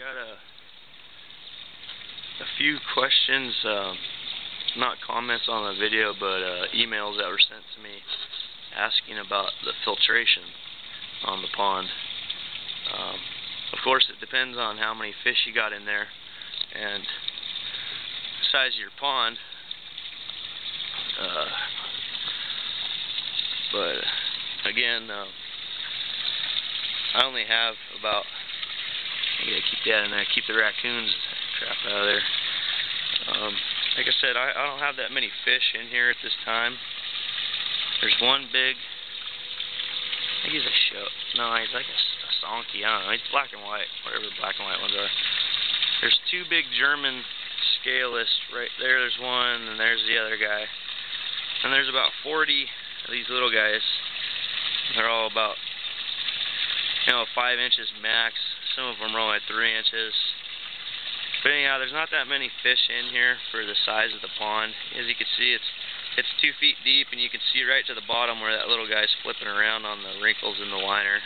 got a a few questions, um, not comments on the video, but uh, emails that were sent to me asking about the filtration on the pond. Um, of course, it depends on how many fish you got in there and the size of your pond. Uh, but again, uh, I only have about I gotta keep that in there, keep the raccoons crap out of there. Um, like I said, I, I don't have that many fish in here at this time. There's one big, I think he's a show. No, he's like a, a Sanke. I don't know. He's black and white, whatever black and white ones are. There's two big German scaleless right there. There's one, and there's the other guy. And there's about 40 of these little guys. They're all about, you know, five inches max. Some of them are only three inches. But anyhow, there's not that many fish in here for the size of the pond. As you can see, it's it's two feet deep, and you can see right to the bottom where that little guy's flipping around on the wrinkles in the liner.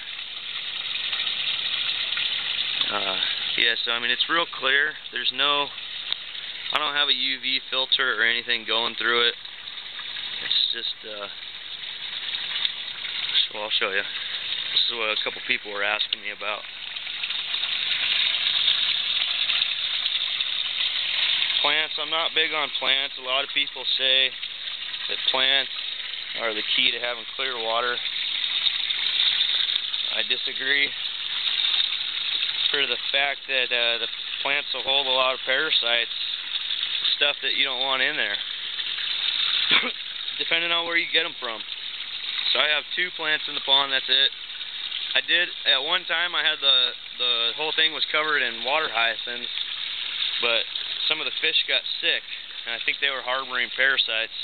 Uh, yeah, so I mean, it's real clear. There's no, I don't have a UV filter or anything going through it. It's just, uh, so I'll show you. This is what a couple people were asking me about. Plants, I'm not big on plants. A lot of people say that plants are the key to having clear water. I disagree for the fact that uh, the plants will hold a lot of parasites, stuff that you don't want in there, depending on where you get them from. So I have two plants in the pond, that's it. I did, at one time I had the, the whole thing was covered in water hyacinths, but some of the fish got sick, and I think they were harboring parasites.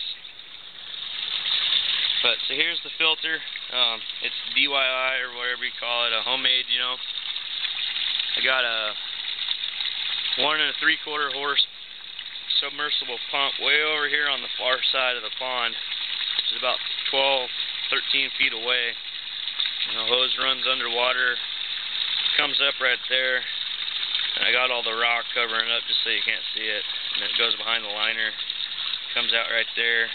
But so here's the filter. Um, it's DIY or whatever you call it, a homemade, you know. I got a one and a three quarter horse submersible pump way over here on the far side of the pond, which is about 12, 13 feet away. And the hose runs underwater, comes up right there, and I got all the rock covering up just so you can't see it. And it goes behind the liner. Comes out right there.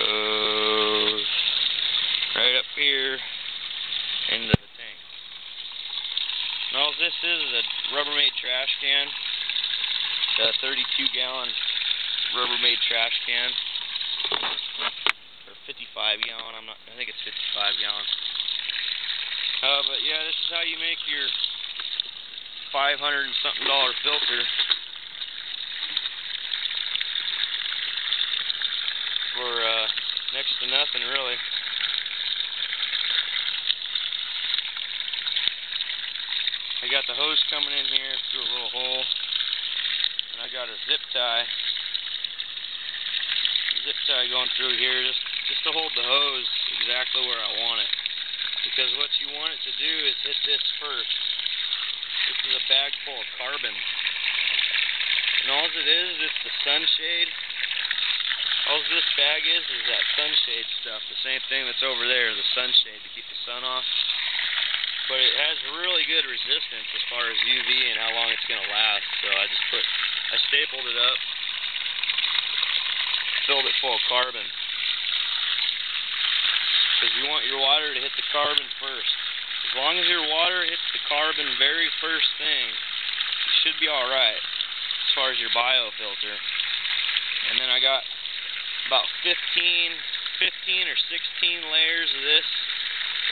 Goes right up here into the tank. And all this is is a Rubbermaid trash can. A 32 gallon Rubbermaid trash can. Or 55 gallon, I'm not I think it's 55 gallon. Uh, but yeah, this is how you make your 500 and something dollar filter. For uh, next to nothing, really. I got the hose coming in here through a little hole, and I got a zip tie. Zip tie going through here just just to hold the hose exactly where I want it. Because what you want it to do is hit this first. This is a bag full of carbon. And all it is, it's the sunshade. All this bag is, is that sunshade stuff. The same thing that's over there, the sunshade to keep the sun off. But it has really good resistance as far as UV and how long it's going to last. So I just put, I stapled it up, filled it full of carbon. Because you want your water to hit the carbon first. As long as your water hits the carbon very first thing, you should be alright as far as your biofilter. And then I got about 15, 15 or 16 layers of this,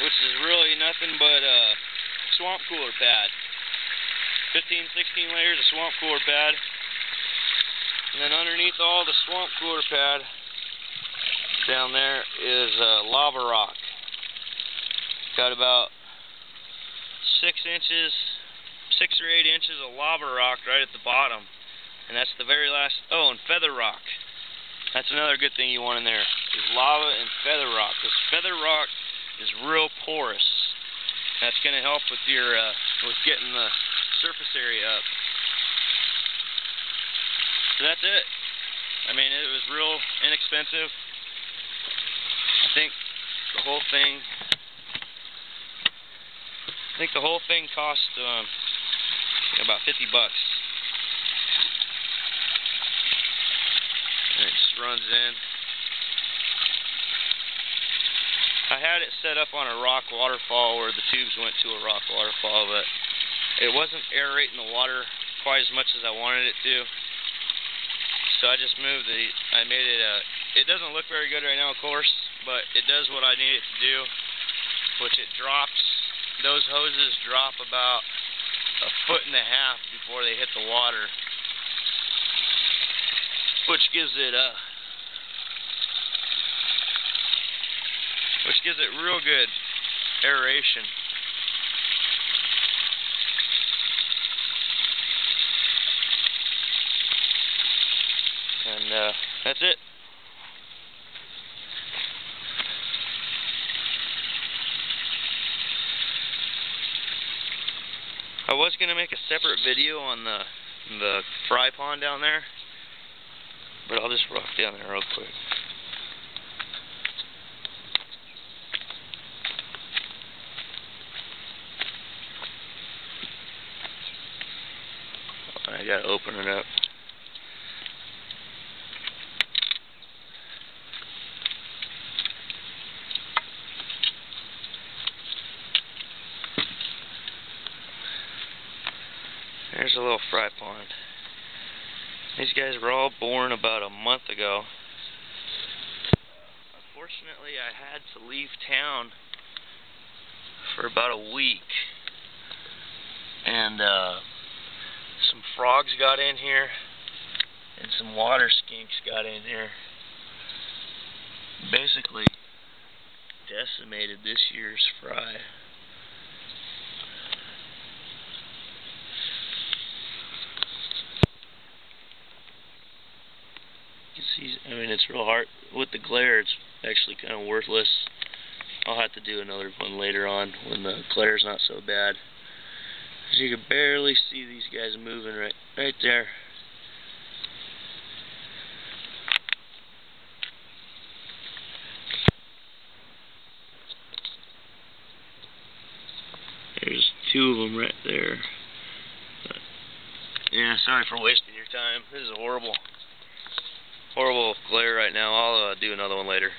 which is really nothing but a swamp cooler pad. 15, 16 layers of swamp cooler pad. And then underneath all the swamp cooler pad down there is uh, lava rock. Got about six inches, six or eight inches of lava rock right at the bottom. And that's the very last, oh, and feather rock. That's another good thing you want in there, is lava and feather rock. Because feather rock is real porous. That's going to help with your, uh, with getting the surface area up. So that's it. I mean, it was real inexpensive. I think the whole thing think the whole thing cost um, About 50 bucks. And it just runs in. I had it set up on a rock waterfall where the tubes went to a rock waterfall, but it wasn't aerating the water quite as much as I wanted it to. So I just moved the, I made it a, it doesn't look very good right now, of course, but it does what I need it to do, which it drops, those hoses drop about a foot and a half before they hit the water, which gives it a, which gives it real good aeration. And uh, that's it. I was gonna make a separate video on the the fry pond down there, but I'll just walk down there real quick. I gotta open it up. There's a little fry pond. These guys were all born about a month ago. Unfortunately, I had to leave town for about a week. And, uh, some frogs got in here, and some water skinks got in here. Basically, decimated this year's fry. I mean, it's real hard. With the glare, it's actually kind of worthless. I'll have to do another one later on when the glare's not so bad. As you can barely see these guys moving right, right there. There's two of them right there. Yeah, sorry for wasting your time. This is horrible. Horrible glare right now. I'll uh, do another one later.